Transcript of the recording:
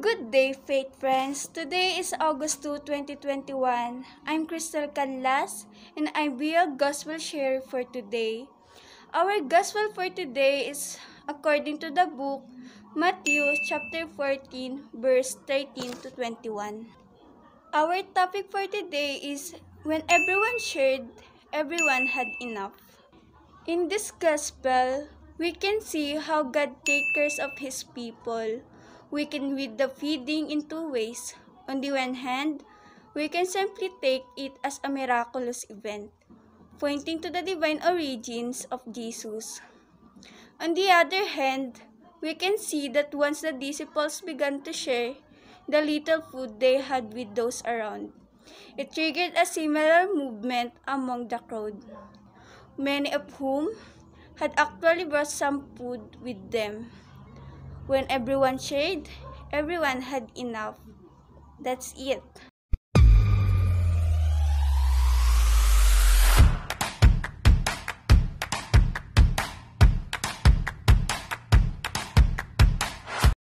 Good day, faith friends. Today is August 2, 2021. I'm Crystal Canlas and I'll be your gospel share for today. Our gospel for today is according to the book Matthew chapter 14 verse 13 to 21. Our topic for today is when everyone shared, everyone had enough. In this gospel, we can see how God takes care of his people we can read the feeding in two ways. On the one hand, we can simply take it as a miraculous event, pointing to the divine origins of Jesus. On the other hand, we can see that once the disciples began to share the little food they had with those around, it triggered a similar movement among the crowd, many of whom had actually brought some food with them. When everyone shared, everyone had enough. That's it.